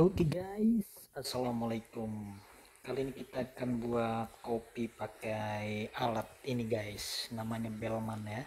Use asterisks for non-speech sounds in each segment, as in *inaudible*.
Oke guys, assalamualaikum. Kali ini kita akan buat kopi pakai alat ini guys, namanya Belman ya.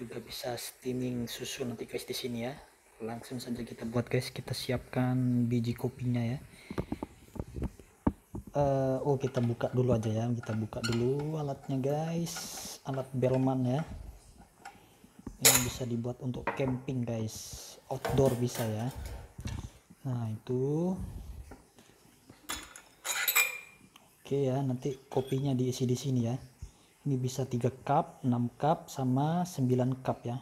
Juga bisa steaming susu nanti guys di sini ya. Langsung saja kita buat guys, kita siapkan biji kopinya ya. Uh, oh kita buka dulu aja ya, kita buka dulu alatnya guys, alat Belman ya. Ini bisa dibuat untuk camping guys, outdoor bisa ya nah itu. Oke ya nanti kopinya diisi di sini ya. Ini bisa 3 cup 6 cup sama 9 cup ya.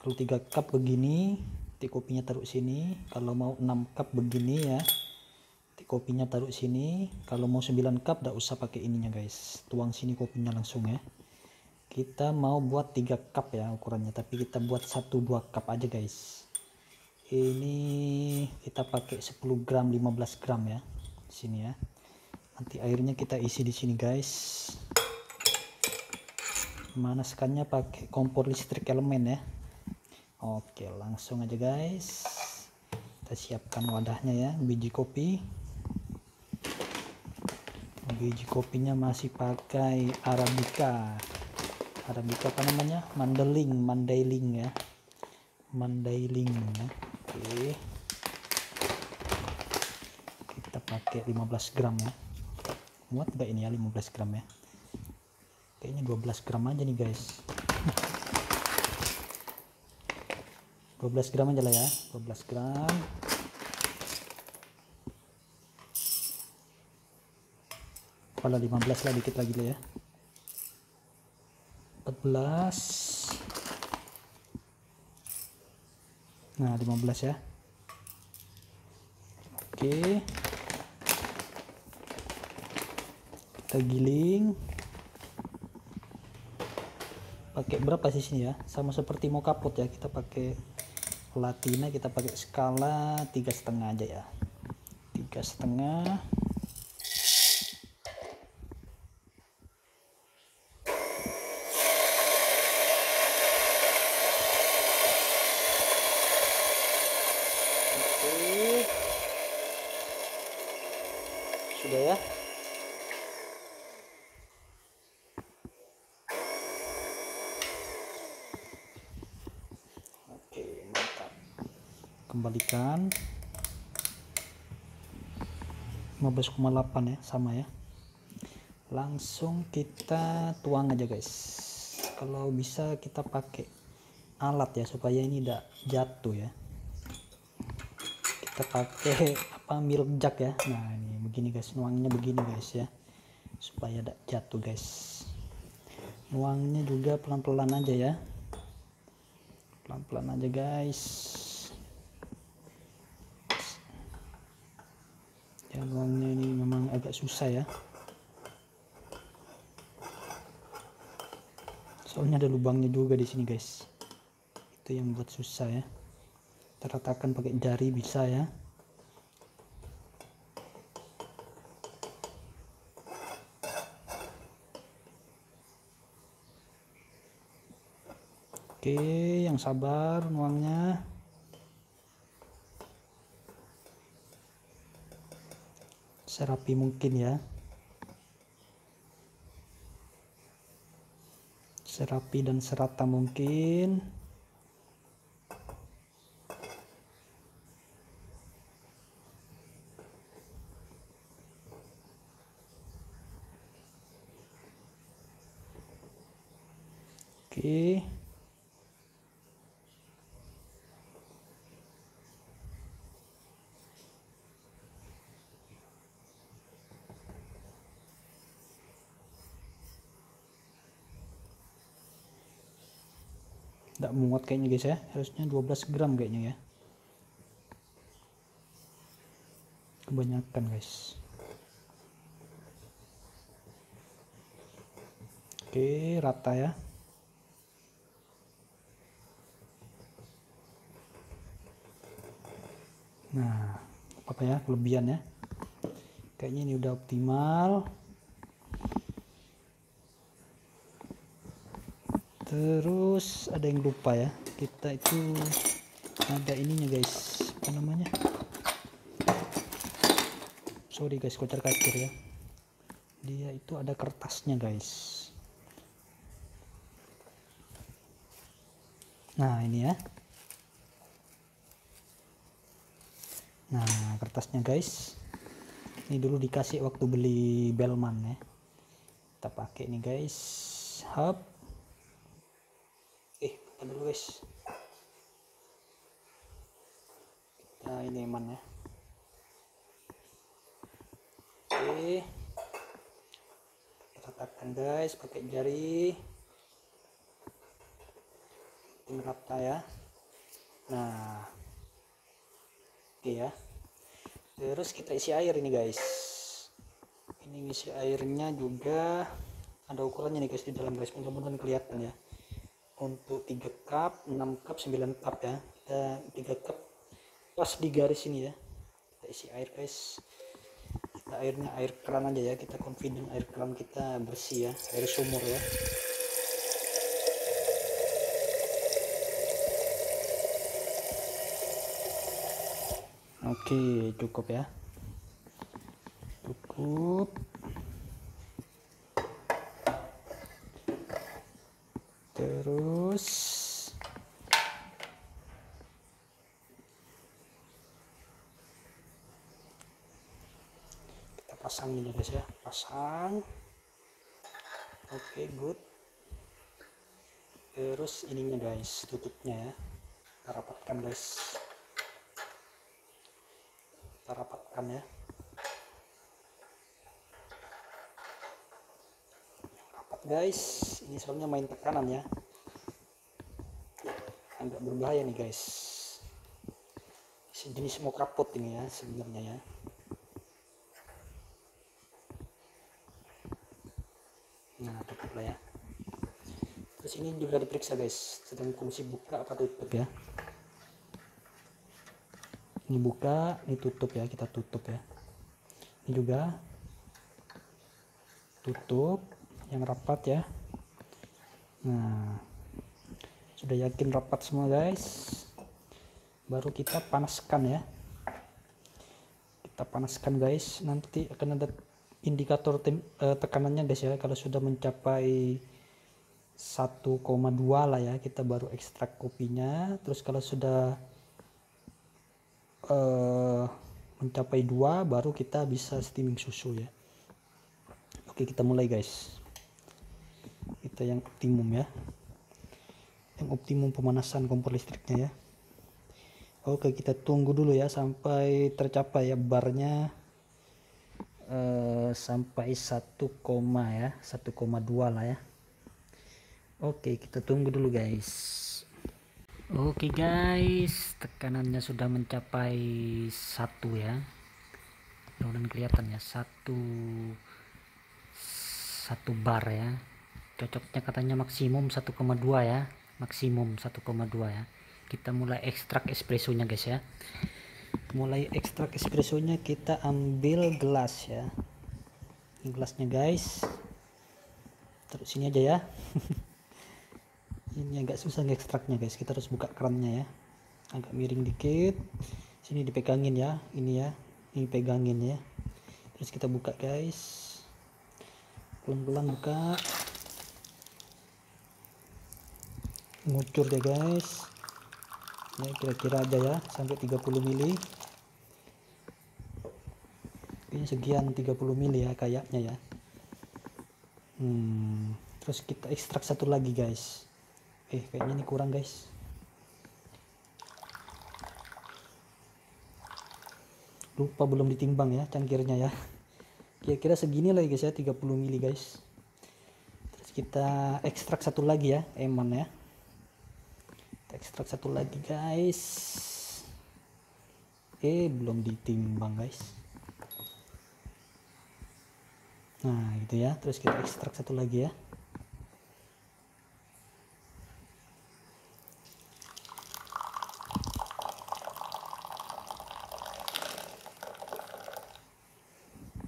Kalau 3 cup begini nanti kopinya taruh sini. Kalau mau 6 cup begini ya nanti kopinya taruh sini. Kalau mau 9 cup tidak usah pakai ininya guys. Tuang sini kopinya langsung ya. Kita mau buat 3 cup ya ukurannya tapi kita buat 1-2 cup aja guys ini kita pakai 10 gram 15 gram ya sini ya. Nanti airnya kita isi di sini guys. Manaskannya pakai kompor listrik elemen ya. Oke langsung aja guys. Kita siapkan wadahnya ya biji kopi. Biji kopinya masih pakai arabica. Arabica apa namanya? Mandeling mandailing ya. Mandailing ya oke. Kita pakai 15 gram ya. Muat enggak ini ya 15 gram ya? Kayaknya 12 gram aja nih guys. 12 gram aja lah ya 12 gram. Kalau 15 lah dikit lagi lah ya. 14 nah 15 ya. Oke. Kita giling. Pakai berapa sih sini ya? Sama seperti mau kaput ya kita pakai platina kita pakai skala tiga setengah aja ya. Tiga setengah sudah ya oke mantap kembalikan. 15,8 ya sama ya. Langsung kita tuang aja guys. Kalau bisa kita pakai alat ya supaya ini tidak jatuh ya. Kita pakai apa milk jug ya. Nah ini begini guys. Nuangnya begini guys ya. Supaya tidak jatuh guys. Nuangnya juga pelan-pelan aja ya. Pelan-pelan aja guys ya nuangnya ini memang agak susah ya. Soalnya ada lubangnya juga di sini guys. Itu yang buat susah ya. Teratakan pakai jari bisa ya. Oke yang sabar nuangnya serapi mungkin ya. Serapi dan serata mungkin Oke. Tidak muat kayaknya guys ya. Harusnya 12 gram kayaknya ya. Kebanyakan guys. Oke, rata ya. nah apa ya kelebihan ya kayaknya ini udah optimal terus ada yang lupa ya kita itu ada ininya guys. Apa namanya? Sorry guys kocar kacir ya. Dia itu ada kertasnya guys. Nah ini ya. Nah kertasnya guys. Ini dulu dikasih waktu beli Belman ya. Kita pakai nih guys. Hub kita dulu guys. Kita ini eman ya. Oke. Ratakan guys pakai jari. Tim rata ya. Nah. Oke ya. Terus kita isi air ini guys. Ini isi airnya juga ada ukurannya nih guys di dalam guys. Mudah-mudahan kelihatan ya untuk 3 cup 6 cup 9 cup ya. Kita 3 cup pas di garis ini ya. Kita isi air guys. Kita airnya air keran aja ya. Kita confident air keran kita bersih ya. Air sumur ya. Oke, cukup ya. Cukup. Terus kita pasang ini guys ya, pasang. Oke, good. Terus ininya guys, tutupnya ya. Kita rapatkan guys kita rapatkan ya rapat guys ini soalnya main tekanan ya. Agak berbahaya nih guys. Sejenis mau kapot ini ya sebenarnya ya. Nah tutup lah ya. Terus ini juga diperiksa guys. Sedang fungsi buka apa tutup ya? Ini buka ini tutup ya. Kita tutup ya. Ini juga tutup yang rapat ya nah sudah yakin rapat semua guys? Baru kita panaskan ya. Kita panaskan guys. Nanti akan ada indikator tem, eh, tekanannya guys ya. Kalau sudah mencapai 1,2 lah ya kita baru ekstrak kopinya. Terus kalau sudah uh, mencapai dua baru kita bisa steaming susu ya. Oke kita mulai guys kita yang optimum ya yang optimum pemanasan kompor listriknya ya oke kita tunggu dulu ya sampai tercapai ya barnya uh, sampai 1, ya 1,2 lah ya oke kita tunggu dulu guys Oke guys, tekanannya sudah mencapai satu ya. Mudah-mudahan kelihatan ya satu satu bar ya. Cocoknya katanya maksimum 1,2 ya, maksimum 1,2 ya. Kita mulai ekstrak espressonya guys ya. Mulai ekstrak espressonya kita ambil gelas ya. Gelasnya guys. Terus sini aja ya. *laughs* ini agak susah ngekstraknya guys kita harus buka kerannya ya agak miring dikit sini dipegangin ya ini ya ini pegangin ya terus kita buka guys pelan-pelan buka ngucur ya guys. Ya kira-kira aja ya sampai 30 mili. Ini sekian 30 mili ya kayaknya ya. Hmm, terus kita ekstrak satu lagi guys. Eh kayaknya ini kurang guys. Lupa belum ditimbang ya cangkirnya ya. Kira-kira segini lah guys ya 30 mili guys. Terus kita ekstrak satu lagi ya eman ya ekstrak satu lagi guys. Eh belum ditimbang guys. Nah gitu ya. Terus kita ekstrak satu lagi ya.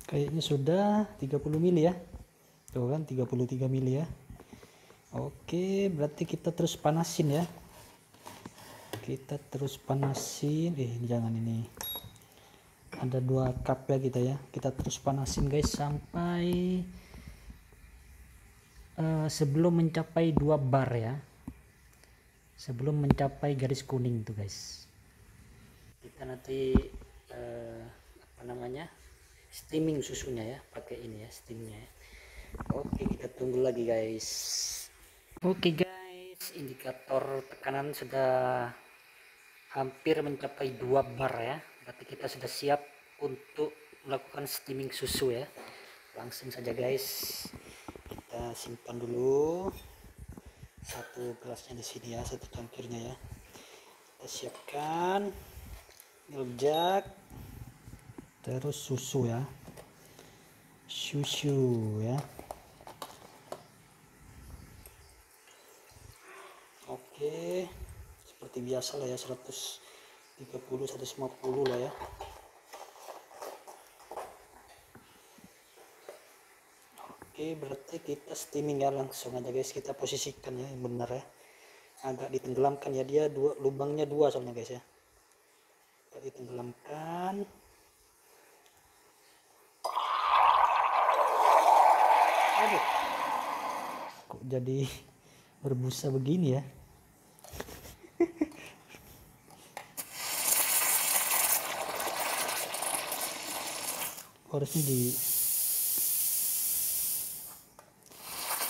Kayaknya sudah 30 mili ya. Tuh kan 33 mili ya. Oke berarti kita terus panasin ya kita terus panasin. Eh jangan ini. Ada dua cup ya kita ya. Kita terus panasin guys sampai uh, sebelum mencapai dua bar ya. Sebelum mencapai garis kuning tuh guys. Kita nanti uh, apa namanya steaming susunya ya. Pakai ini ya steamnya ya. oke kita tunggu lagi guys. Oke guys. Indikator tekanan sudah hampir mencapai dua bar ya. Berarti kita sudah siap untuk melakukan steaming susu ya. Langsung saja guys. Kita simpan dulu. Satu gelasnya di sini ya satu cangkirnya ya. Kita siapkan. Milk jug terus susu ya. Susu ya oke seperti biasa lah ya 130 150 lah ya. Oke berarti kita steaming ya langsung aja guys kita posisikan ya yang benar ya. Agak ditenggelamkan ya dia dua lubangnya dua soalnya guys ya. Kita ditenggelamkan. Aduh kok jadi *laughs* berbusa begini ya harusnya di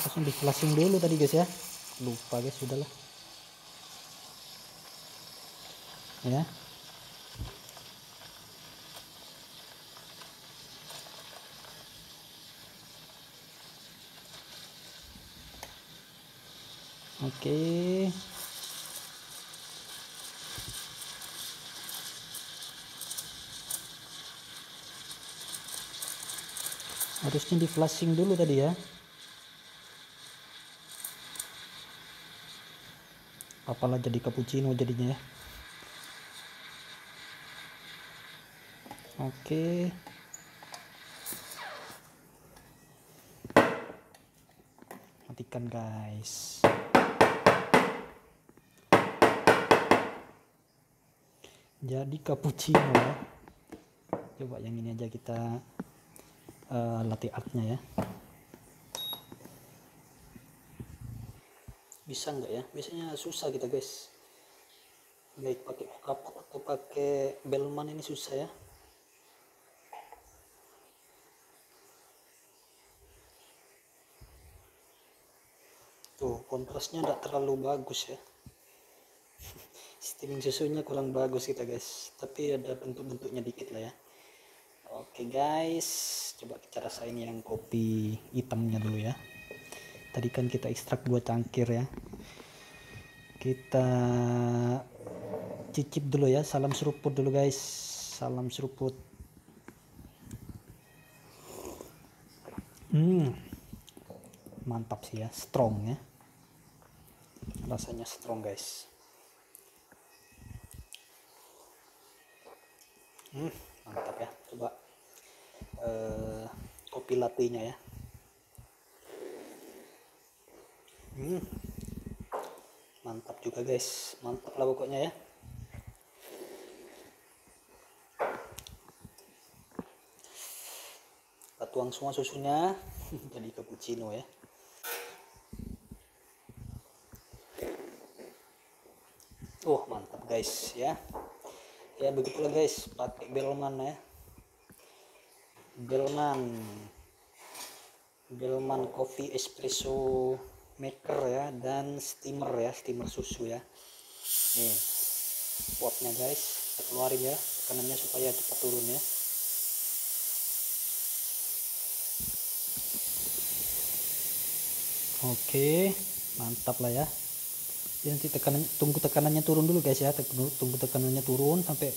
langsung di flashing dulu tadi guys ya. Lupa guys sudahlah. Ya. Oke harusnya di flashing dulu tadi ya. Apalah jadi cappuccino jadinya ya. Oke. Matikan guys. Jadi cappuccino ya. Coba yang ini aja kita uh, latih artnya ya. Bisa nggak ya? Biasanya susah kita guys. Baik pakai kapot atau pakai belman ini susah ya. Tuh kontrasnya tidak terlalu bagus ya. *laughs* Steaming susunya kurang bagus kita guys. Tapi ada bentuk-bentuknya dikit lah ya oke guys. Coba kita rasain yang kopi hitamnya dulu ya. Tadi kan kita ekstrak dua cangkir ya. Kita cicip dulu ya. Salam seruput dulu guys. Salam seruput. Hmm. Mantap sih ya. Strong ya. Rasanya strong guys. Hmm mantap ya. Coba uh, kopi latte nya ya. Hmm. mantap juga guys. Mantap lah pokoknya ya. Kita tuang semua susunya *laughs* jadi cappuccino ya. Oh mantap guys ya. Ya begitulah guys pakai belman ya belman belman coffee espresso maker ya dan steamer ya steamer susu ya. Nih potnya guys kita keluarin ya tekanannya supaya cepat turun ya. Oke mantap lah ya. Jadi nanti tekanan tunggu tekanannya turun dulu guys ya tunggu tekanannya turun sampai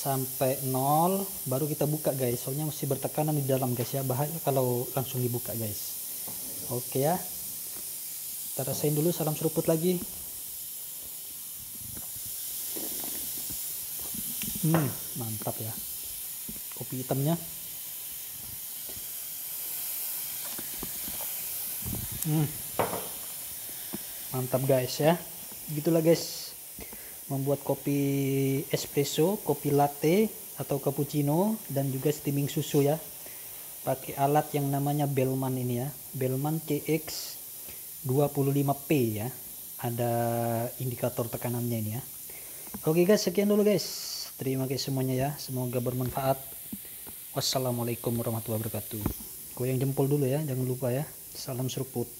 sampai nol baru kita buka guys. Soalnya masih bertekanan di dalam guys ya. Bahaya kalau langsung dibuka guys. Oke ya. Kita rasain dulu salam seruput lagi. Hmm mantap ya. Kopi hitamnya. Hmm. Mantap guys ya. Gitulah guys membuat kopi espresso kopi latte atau cappuccino dan juga steaming susu ya. Pakai alat yang namanya Bellman ini ya. Bellman CX 25P ya. Ada indikator tekanannya ini ya. Oke guys sekian dulu guys. Terima kasih semuanya ya. Semoga bermanfaat. Wassalamualaikum warahmatullahi wabarakatuh. Goyang jempol dulu ya jangan lupa ya. Salam seruput